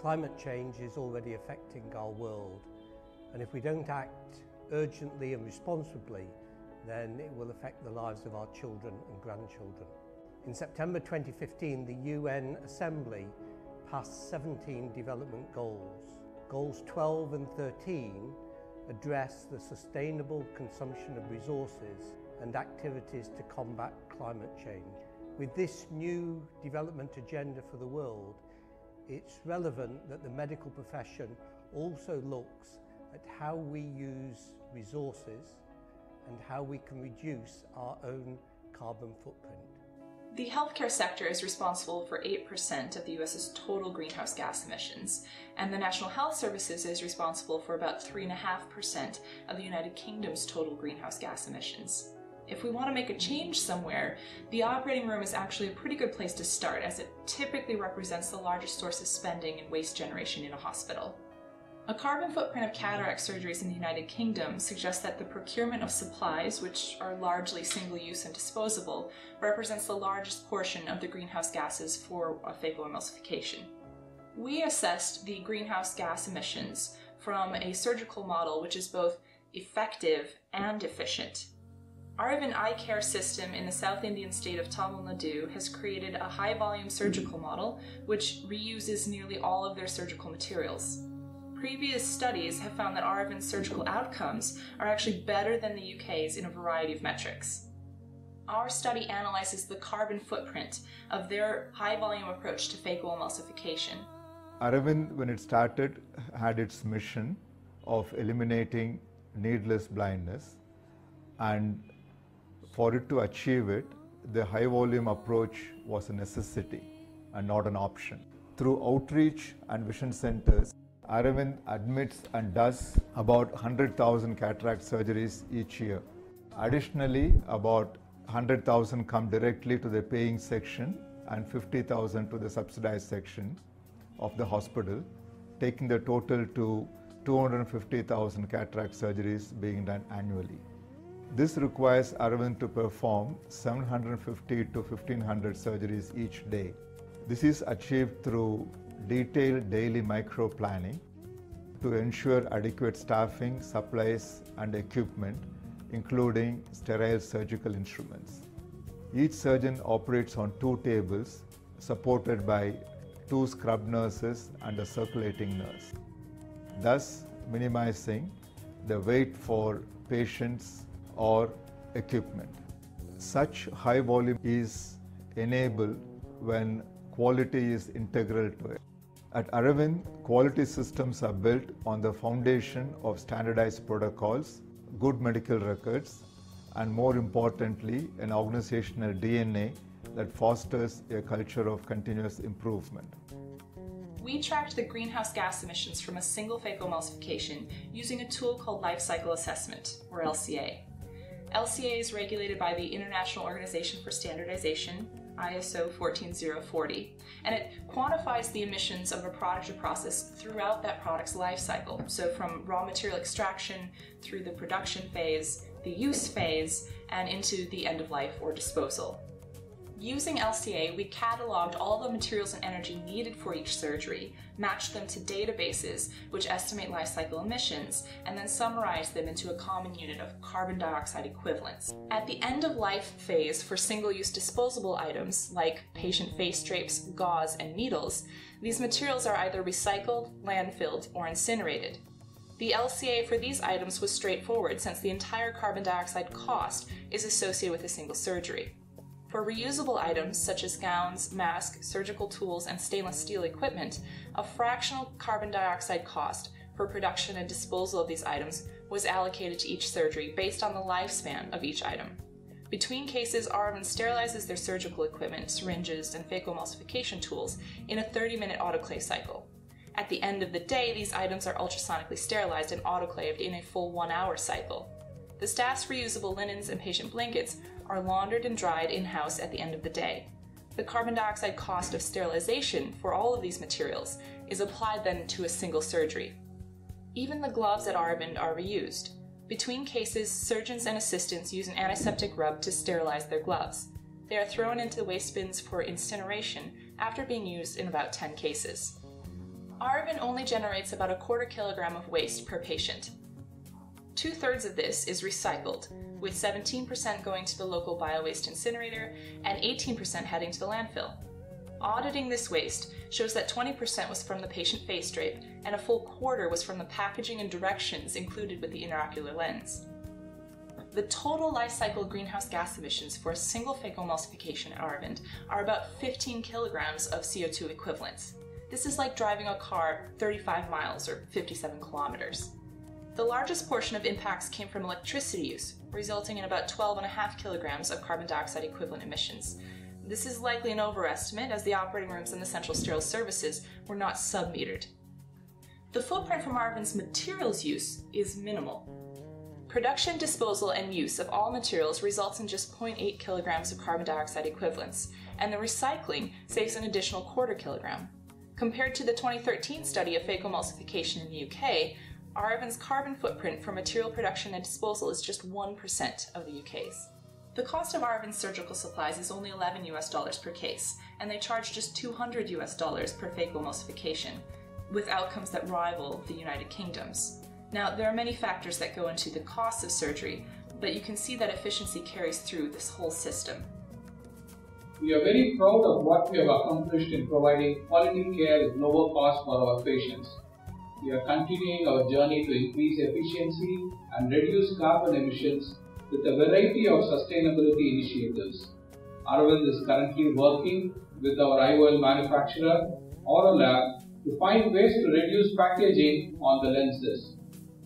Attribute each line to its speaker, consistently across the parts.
Speaker 1: Climate change is already affecting our world, and if we don't act urgently and responsibly, then it will affect the lives of our children and grandchildren. In September 2015, the UN Assembly passed 17 development goals. Goals 12 and 13 address the sustainable consumption of resources and activities to combat climate change. With this new development agenda for the world, it's relevant that the medical profession also looks at how we use resources and how we can reduce our own carbon footprint.
Speaker 2: The healthcare sector is responsible for 8% of the US's total greenhouse gas emissions, and the National Health Services is responsible for about 3.5% of the United Kingdom's total greenhouse gas emissions. If we want to make a change somewhere, the operating room is actually a pretty good place to start as it typically represents the largest source of spending and waste generation in a hospital. A carbon footprint of cataract surgeries in the United Kingdom suggests that the procurement of supplies, which are largely single use and disposable, represents the largest portion of the greenhouse gases for a phacoemulsification. We assessed the greenhouse gas emissions from a surgical model which is both effective and efficient. Aravind Eye Care System in the South Indian state of Tamil Nadu has created a high volume surgical model which reuses nearly all of their surgical materials. Previous studies have found that Aravind's surgical outcomes are actually better than the UK's in a variety of metrics. Our study analyzes the carbon footprint of their high volume approach to phaco phacoemulsification.
Speaker 3: Aravind, when it started, had its mission of eliminating needless blindness, and for it to achieve it, the high volume approach was a necessity and not an option. Through outreach and vision centers, Aravind admits and does about 100,000 cataract surgeries each year. Additionally, about 100,000 come directly to the paying section and 50,000 to the subsidized section of the hospital, taking the total to 250,000 cataract surgeries being done annually. This requires Aravind to perform 750 to 1500 surgeries each day. This is achieved through detailed daily micro planning to ensure adequate staffing, supplies, and equipment, including sterile surgical instruments. Each surgeon operates on two tables supported by two scrub nurses and a circulating nurse, thus minimizing the wait for patients or equipment. Such high volume is enabled when quality is integral to it. At Aravind, quality systems are built on the foundation of standardized protocols, good medical records, and more importantly, an organizational DNA that fosters a culture of continuous improvement.
Speaker 2: We tracked the greenhouse gas emissions from a single phacoemulsification using a tool called Life Cycle Assessment, or LCA. LCA is regulated by the International Organization for Standardization, ISO 14040, and it quantifies the emissions of a product or process throughout that product's life cycle. So from raw material extraction through the production phase, the use phase, and into the end of life or disposal. Using LCA, we cataloged all the materials and energy needed for each surgery, matched them to databases which estimate life cycle emissions, and then summarized them into a common unit of carbon dioxide equivalents. At the end of life phase for single-use disposable items like patient face drapes, gauze, and needles, these materials are either recycled, landfilled, or incinerated. The LCA for these items was straightforward since the entire carbon dioxide cost is associated with a single surgery. For reusable items such as gowns, masks, surgical tools, and stainless steel equipment, a fractional carbon dioxide cost for production and disposal of these items was allocated to each surgery based on the lifespan of each item. Between cases, Aravind sterilizes their surgical equipment, syringes, and phaco phacoemulsification tools in a 30-minute autoclave cycle. At the end of the day, these items are ultrasonically sterilized and autoclaved in a full one-hour cycle. The staff's reusable linens and patient blankets are laundered and dried in-house at the end of the day. The carbon dioxide cost of sterilization for all of these materials is applied then to a single surgery. Even the gloves at Aravind are reused. Between cases, surgeons and assistants use an antiseptic rub to sterilize their gloves. They are thrown into the waste bins for incineration after being used in about 10 cases. Aravind only generates about a quarter kilogram of waste per patient. Two thirds of this is recycled, with 17% going to the local biowaste incinerator and 18% heading to the landfill. Auditing this waste shows that 20% was from the patient face drape and a full quarter was from the packaging and directions included with the intraocular lens. The total life cycle greenhouse gas emissions for a single phacoemulsification at Aravind are about 15 kilograms of CO2 equivalents. This is like driving a car 35 miles or 57 kilometers. The largest portion of impacts came from electricity use, resulting in about 12.5 kilograms of carbon dioxide equivalent emissions. This is likely an overestimate as the operating rooms and the central sterile services were not sub-metered. The footprint from Aravind's materials use is minimal. Production, disposal, and use of all materials results in just 0.8 kilograms of carbon dioxide equivalents, and the recycling saves an additional quarter kilogram. Compared to the 2013 study of phacoemulsification in the UK, Aravind's carbon footprint for material production and disposal is just 1% of the UK's. The cost of Aravind's surgical supplies is only 11 US dollars per case, and they charge just 200 US dollars per phacoemulsification, with outcomes that rival the United Kingdom's. Now, there are many factors that go into the cost of surgery, but you can see that efficiency carries through this whole system.
Speaker 4: We are very proud of what we have accomplished in providing quality care at lower cost for our patients. We are continuing our journey to increase efficiency and reduce carbon emissions with a variety of sustainability initiatives. Aravind is currently working with our IOL manufacturer, Aurolab, to find ways to reduce packaging on the lenses.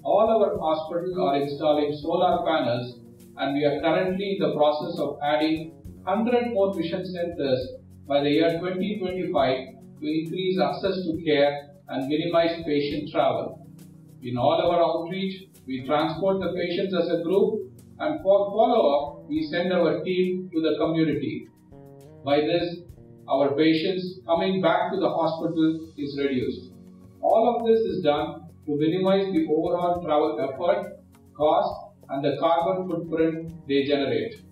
Speaker 4: All our hospitals are installing solar panels and we are currently in the process of adding 100 more vision centers by the year 2025 to increase access to care and minimize patient travel. In all our outreach, we transport the patients as a group and for follow-up, we send our team to the community. By this, our patients coming back to the hospital is reduced. All of this is done to minimize the overall travel effort, cost, and the carbon footprint they generate.